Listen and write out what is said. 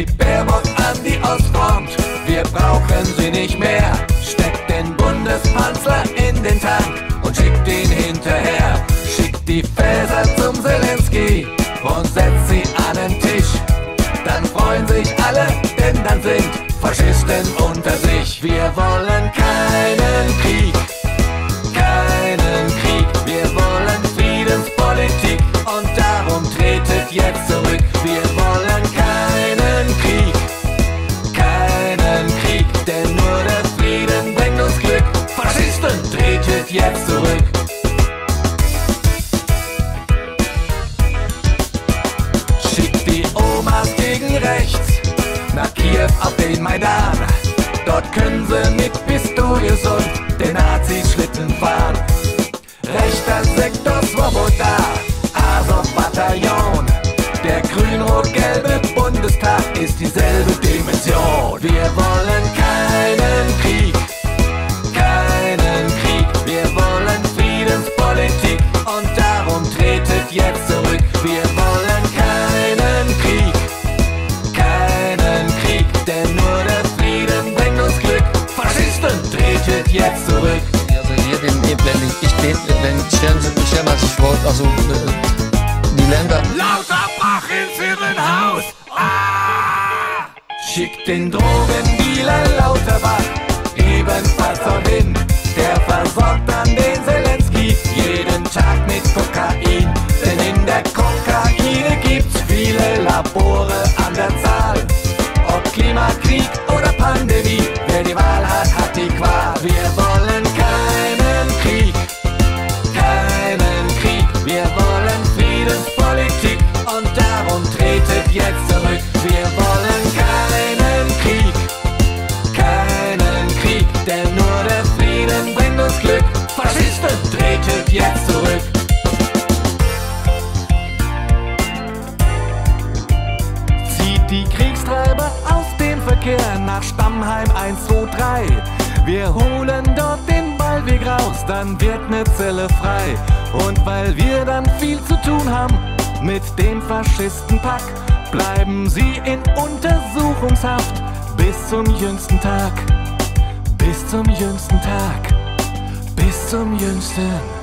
die Baerbock an die Ostfront. Wir brauchen sie nicht mehr. Steckt den Bundespanzer in den Tank und schickt ihn hinterher. Schickt die Fäser zum Zelensky und setzt sie an den Tisch. Dann freuen sich alle, denn dann sind Faschisten unter sich. Wir wollen keinen Krieg. Jetzt zurück. Schickt die Omas gegen rechts nach Kiew auf den Maidan. Dort können sie mit Pistorius und den Nazis Schlitten fahren. Rechter Sektor Svoboda, Azov-Bataillon. Der grün-rot-gelbe Bundestag ist dieselbe Dimension. Wir wollen jetzt zurück. Also hier, den, wenn ich, ich den, wenn, stellen Sie sich vor, also äh, die Länder, Lauterbach ins Irrenhaus! Ah! Schickt den Drogendealer Lauterbach ebenfalls dorthin. Der versorgt dann den Zelensky jeden Tag mit Kokain. Denn in der Kokaine gibt's viele Labore an der Zahl. Ob Klimakrieg oder Pandemie, nach Stammheim 1, 2, 3. Wir holen dort den Ballweg raus, dann wird ne Zelle frei. Und weil wir dann viel zu tun haben mit dem Faschistenpack, bleiben sie in Untersuchungshaft bis zum jüngsten Tag. Bis zum jüngsten Tag. Bis zum jüngsten